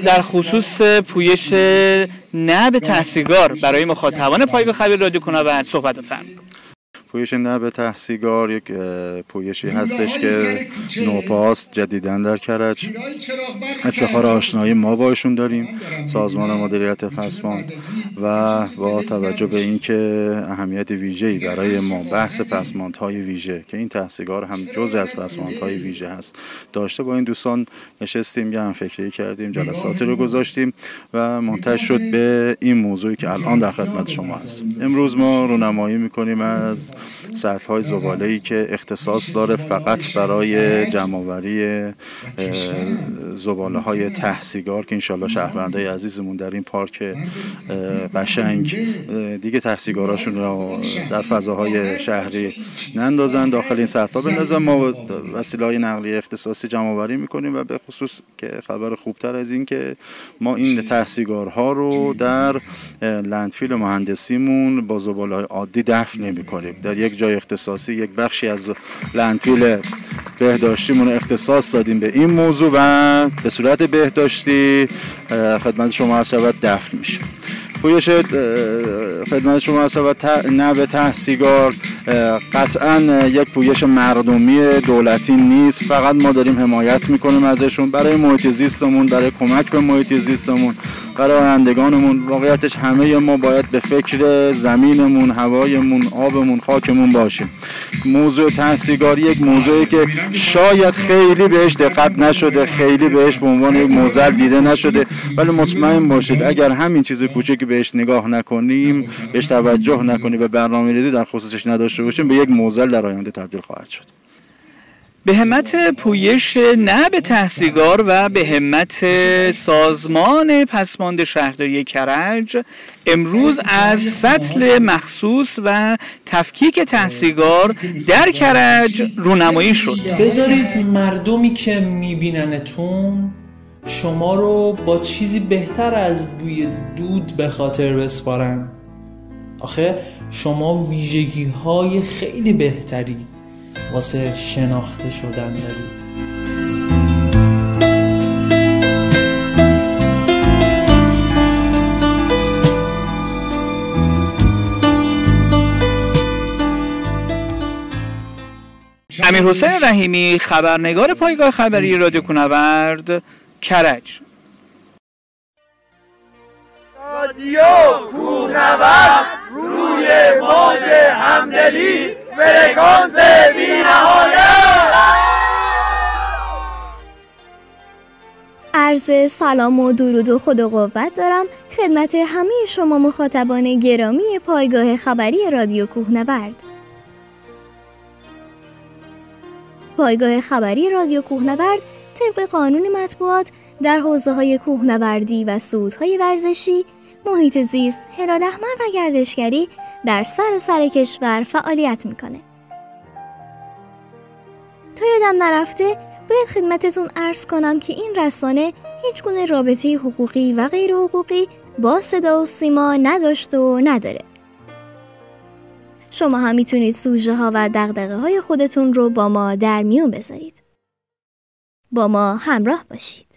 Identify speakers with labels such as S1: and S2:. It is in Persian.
S1: در خصوص پویش نب تحصیلگار برای مخاطبان پایگاه خبیر رادیو کنابند صحبت بفرمایید.
S2: پویش نب تحصیلگار یک پویشی هستش که نوپاست جدیدن در کرج. افتخار آشنایی ما باشون داریم. سازمان مدیریت پسماند. و با توجه به اینکه اهمیت ویژه‌ای برای ما بحث های ویژه که این تحصیلگار هم جزء از های ویژه هست داشته با این دوستان نشستیم یه فکری کردیم جلساتی رو گذاشتیم و منتج شد به این موضوعی که الان در خدمت شما هست امروز ما رونمایی می‌کنیم از سطح های زباله ای که اختصاص داره فقط برای جمعآوری زباله های تحصیگار که انشالله شهروندای عزیزمون در این پارک قشنگ دیگه تحصیگاراشون رو در فضاهای شهری نندازن داخل این سطل بندازن. ما وسیله های نقلیه اختصاصی جمع می‌کنیم و به خصوص که خبر خوبتر از این که ما این ته‌سیگارها رو در landfill مهندسیمون با زباله های عادی دفن نمی کنیم در یک جای اختصاصی یک بخشی از landfill بهداشتیمون رو اختصاص دادیم به این موضوع و به صورت بهداشتی خدمت شما شود دفن میشه. پویش خدمت شما هست و نه به ته سیگار قطعا یک پویش مردمی دولتی نیست. فقط ما داریم حمایت می‌کنیم ازشون. برای محیط زیستمون برای کمک به محیط زیستمون. برای آیندگانمون واقعیتش همه ما باید به فکر زمینمون هوایمون آبمون خاکمون باشیم. موضوع تحصیلگاری یک موضوعی که شاید خیلی بهش دقت نشده خیلی بهش به عنوان یک موزل دیده نشده. ولی مطمئن باشید اگر همین چیز کوچکی بهش نگاه نکنیم بهش توجه نکنیم و برنامه ریزی در خصوصش نداشته باشیم به یک موزل در آینده تبدیل خواهد شد.
S1: به همت پویش نه به تحصیلگار و به همت سازمان پسماند شهرداری کرج امروز از سطل مخصوص و تفکیک تحصیلگار در کرج رونمایی شد.
S3: بذارید مردمی که میبیننتون شما رو با چیزی بهتر از بوی دود به خاطر بسپارن. آخه شما ویژگی های خیلی بهتری واسه شناخته شدن دارید.
S1: امیر حسین رحیمی خبرنگار پایگاه خبری رادیو کنورد کرج.
S4: رادیو کوهنورد
S5: عرض سلام و درود و خود و قوت دارم خدمت همه شما مخاطبان گرامی پایگاه خبری رادیو کوهنورد پایگاه خبری رادیو کوهنورد طبق قانون مطبوعات در حوزه های کوهنوردی و سودهای ورزشی محیط زیست، هلال احمر و گردشگری در سر سر کشور فعالیت می‌کنه. تا یادم نرفته باید خدمتتون ارز کنم که این رسانه هیچ گونه رابطه حقوقی و غیر حقوقی با صدا و سیما نداشته و نداره. شما هم می‌تونید سوژه ها و دقدقه های خودتون رو با ما در میون بذارید. با ما همراه باشید.